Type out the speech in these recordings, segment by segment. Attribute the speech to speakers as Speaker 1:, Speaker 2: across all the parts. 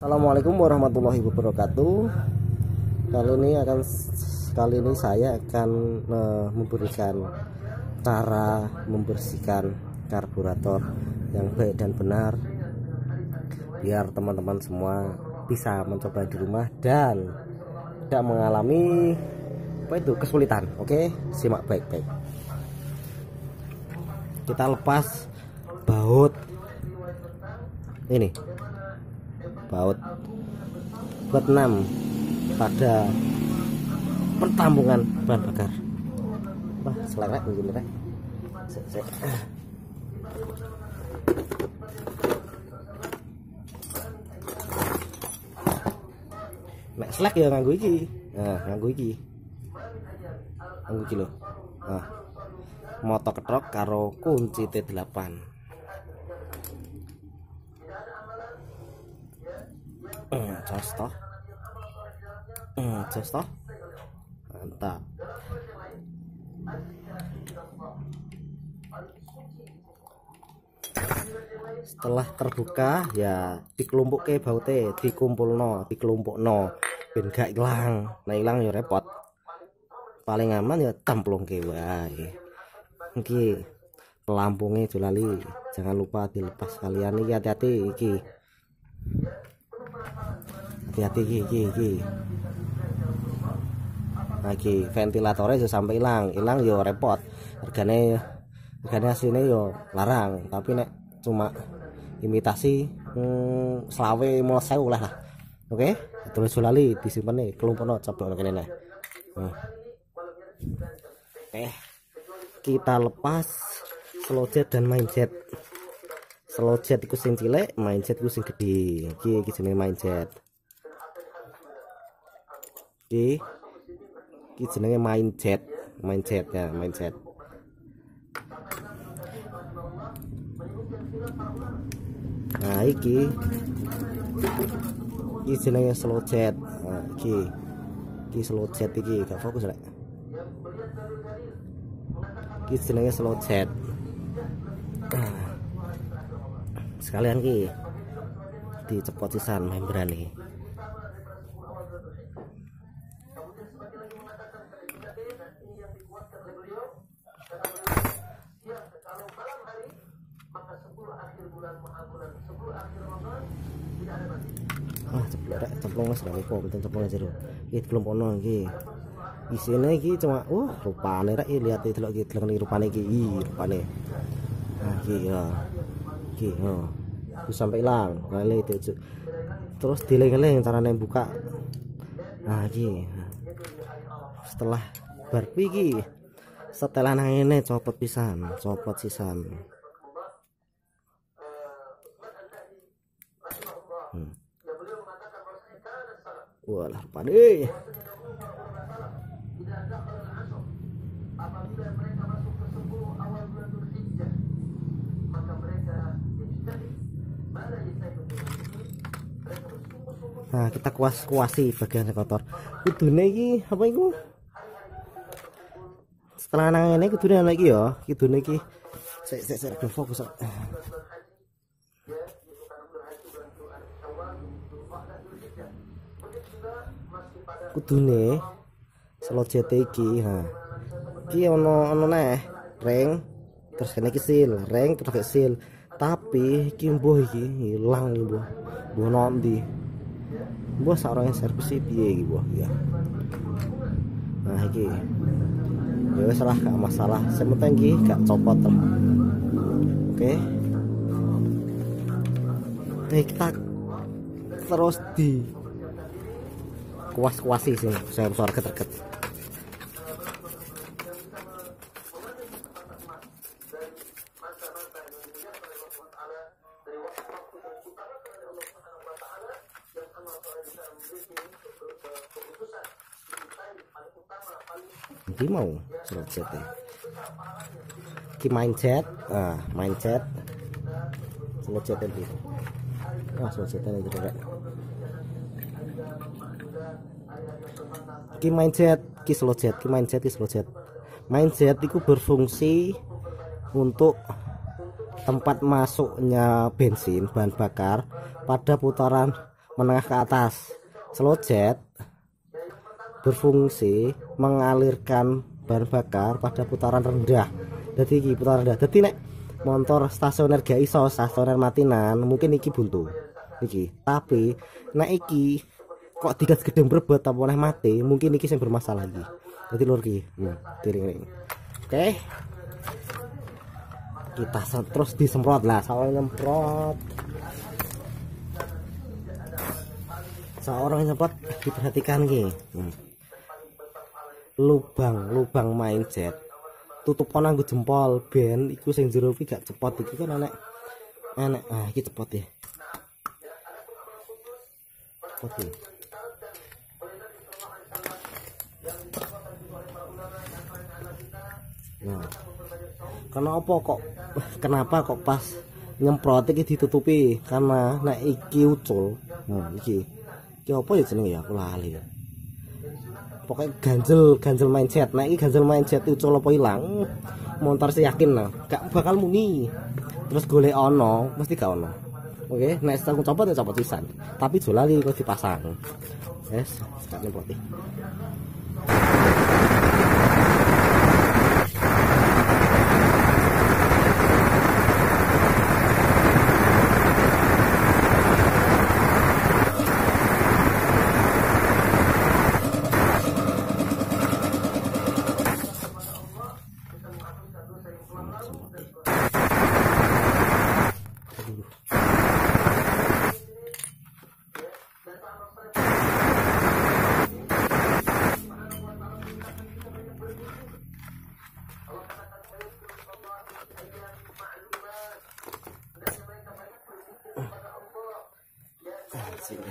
Speaker 1: Assalamualaikum warahmatullahi wabarakatuh. Kali ini akan kali ini saya akan uh, memberikan cara membersihkan karburator yang baik dan benar biar teman-teman semua bisa mencoba di rumah dan tidak mengalami apa itu kesulitan. Oke simak baik-baik. Kita lepas baut. Ini baut 6 pada pertambungan bahan bakar. Wah selerek mungkin rek nek selek ya nganggo iki. Nah nganggo iki. Nganggo iki lho. Nah motor ketrok karo kunci T8 eh jos toh eh jos toh mantap. Setelah terbuka ya dikelompok ke baute dikumpul no dikelompok no ben gak hilang nah hilang ya repot. Paling aman ya templung ke wae. Iki pelampungnya julali. Jangan lupa dilepas kalian. Ini hati-hati iki hati-hati iki iki iki lagi ventilatornya sudah sampai hilang. Hilang yo repot. Harganya harganya aslinya yo larang. Tapi nek cuma imitasi hmm, selawe mau sewu lah oke? Okay? terus sulali disimpan nih kelompok no coba kene nah eh kita lepas slow jet dan main jet. Slow jet itu sing cilik main jet itu sing gede iki main jet iki iki jenenge main jet. Ya main jet. Nah iki. Iki jenenge slow jet. Nah, iki. Iki slow jet iki gak fokus rek. Iki jenenge slow nah, sekalian ki. Dicepot sisan membran iki ah ceplok rek cemplung wis gak apa penting cemplung jero iki kelompono iki. Isine iki cuma wah rupane rek. Lihat delok iki delok rupane iki. Rupane. Nah iki ya bisa sampai hilang kali itu terus dileng-leng carane buka. Nah iki setelah bar iki setelah nang ini copot pisan copot sisan hmm. walah pade Nah, kita kuas-kuasi bagian kotor. Kudune iki apa iku? Setelah nang ngene kudune iki ya. Kudune iki sik sik sik fokus. Kudune selo jete iki ha. Iki ono ono neh ring terus kene iki sil ring terus kayak sil tapi iki mbuh iki ilang iki mbuh. Mbuh nanti mbuh sarang servis piye iki mbuh ya? Nah iki. Ya wis lah gak masalah. Sementing iki gak copot oke. Okay. Kita terus di kuas-kuasi sih saya suara keterket Nanti mau surat jet ya. Ki main jet, ah main jet, surat jet tadi. Ah surat jet tadi ki mindset ki slow jet ki mindset ki slow jet. Mindset itu berfungsi untuk tempat masuknya bensin bahan bakar pada putaran menengah ke atas. Slow jet berfungsi mengalirkan bahan bakar pada putaran rendah. Jadi iki putaran rendah. Jadi nek motor stasioner gak iso stasioner matinan mungkin iki buntu. Iki. Tapi nek iki kok digas gedeng berbet apa oleh mati? Mungkin iki yang bermasalah lagi. Jadi lur ki. Hmm, tiring oke. Kita terus disemprot lah. Soal nyemprot. Seorang nyemprot diperhatikan ki. Hmm. lubang lubang mindset. Tutup nanggo jempol ben iku sing jero gak cepot. Iki kan enek enek ah iki cepot ya. Cepot nah kenapa kok kenapa kok pas nyemprot iki ditutupi? Karena nek iki ucul nah iki iki apa ya jenenge ya? Aku lali ya. Pokoknya ganjel ganjel mindset. Nah ini ganjel mindset ucul apa hilang motor sih yakin lah. Gak bakal muni. Terus golek ono mesti gak ono. Oke okay? nek aku copot ya copot pisan tapi jolali kok dipasang. Yes gak nyemprot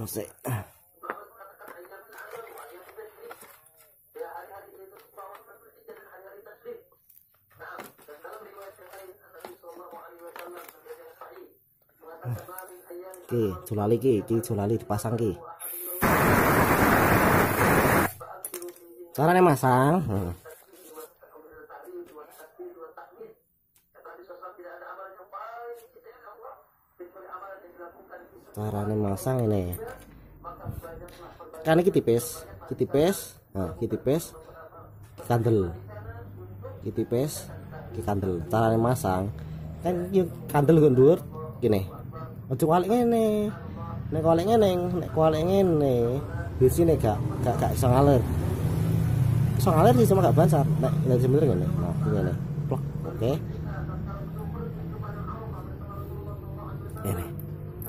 Speaker 1: no sé. Oke, julali ki, ki julali dipasang ki. Caranya masang. Hmm. Caranya masang ini. Kan ini tipis tipis nah tipis kandel tipis di kandel caranya masang. Kan yuk kandel gundur gini. Ojo walik ini nek walik ngene nek walik ngene. Di sini gak gak gak iso ngalir. Sih cuma gak basar nek sebenarnya ngene nah plok oke. okay. ini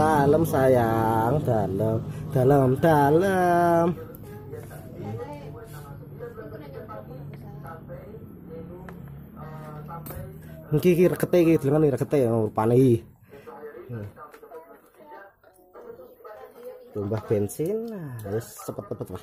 Speaker 1: Dalam sayang. Dalam Dalam Dalam Iki iki rekete iki dengan rekete rupane iki. Tumbah bensin, nah, wis cepet-cepet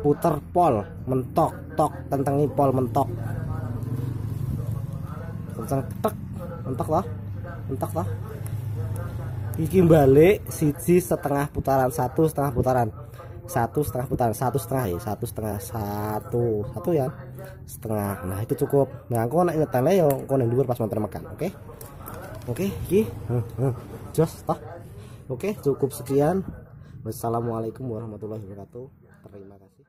Speaker 1: puter pol mentok tok tentang pol mentok. Tentang tek mentok lah mentok lah iki balik siji setengah putaran satu setengah putaran. Satu setengah putaran satu setengah ya satu setengah satu satu ya. Setengah nah itu cukup. Nah aku nak ngetele yo aku nang dhuwur pas mantar makan oke? Okay? oke okay, iki jos toh. Oke okay, cukup sekian. Wassalamualaikum warahmatullahi wabarakatuh. Terima kasih